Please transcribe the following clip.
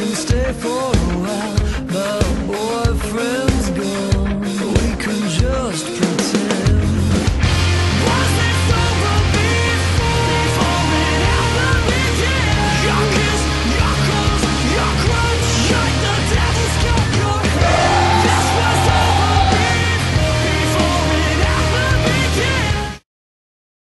Christian